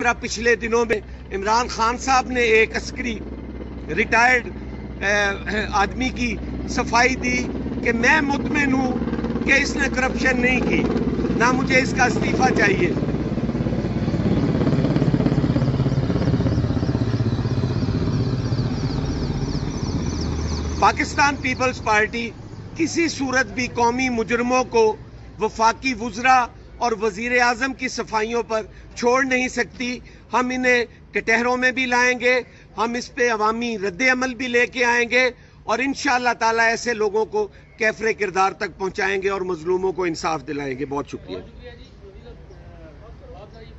पिछले दिनों में इमरान खान साहब ने एक अस्करी रिटायर्ड आदमी की सफ़ाई दी कि मैं मुतमिन हूँ कि इसने करप्शन नहीं की। ना मुझे इसका इस्तीफा चाहिए। पाकिस्तान पीपल्स पार्टी किसी सूरत भी कौमी मुजरमों को वफाकी वजरा और वज़ीर आज़म की सफाइयों पर छोड़ नहीं सकती। हम इन्हें कटहरों में भी लाएँगे, हम इस पर अवामी रद्द अमल भी लेके आएँगे और इन ताला ऐसे लोगों को कैफरे किरदार तक पहुँचाएँगे और मजलूमों को इंसाफ दिलाएँगे। बहुत शुक्रिया